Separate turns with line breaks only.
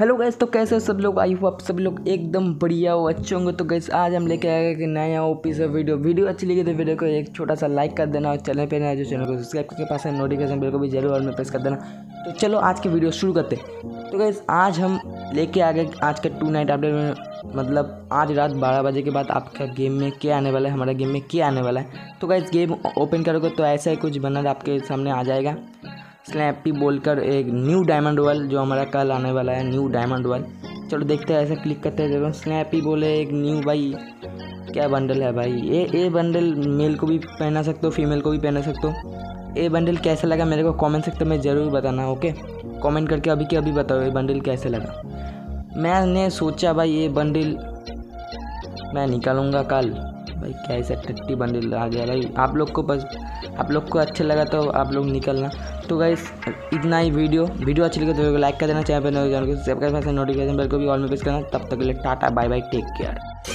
Hello guys तो कैसे हो सब लोग? आई हो आप सब लोग एकदम बढ़िया हो, अच्छे होंगे। तो गैस आज हम लेके आए कि नया ओपी से वीडियो वीडियो अच्छी लगी तो वीडियो को एक छोटा सा लाइक कर देना और चैनल पे नया जो चैनल को सब्सक्राइब करके पास है नोटिफिकेशन बेल को भी ज़रूर और में प्रेस कर देना। तो चलो आज की वीडियो शुरू करते तो गैस आज हम लेके आ गए आज का टू नाइट अपडेट में। मतलब आज रात बारह बजे के बाद आपका गेम में क्या आने वाला है, हमारा गेम में क्या आने वाला है। तो गैस गेम ओपन करोगे तो ऐसा ही कुछ बनर आपके सामने आ जाएगा। स्नैपी बोलकर एक न्यू डायमंड रॉयल जो हमारा कल आने वाला है न्यू डायमंड रॉयल चलो देखते हैं, ऐसा क्लिक करते हैं देखो स्नैपी बोले एक न्यू भाई, क्या बंडल है भाई? ये ये बंडल मेल को भी पहना सकते हो फीमेल को भी पहना सकते हो। ये बंडल कैसा लगा मेरे को कमेंट सेक्टर में ज़रूर बताना ओके कमेंट करके अभी के अभी बताओ ये बंडल कैसे लगा। मैंने सोचा भाई ये बंडल मैं निकालूँगा कल। भाई क्या ऐसा टट्टी बंडल आ गया भाई। आप लोग को बस, आप लोग को अच्छा लगा तो आप लोग निकलना। तो गाइस इतना ही वीडियो वीडियो अच्छी लगी तो लाइक कर देना चैनल पर नोटिफिकेशन बेल को भी ऑल में प्रेस करना। तब तक के लिए tata bye bye take care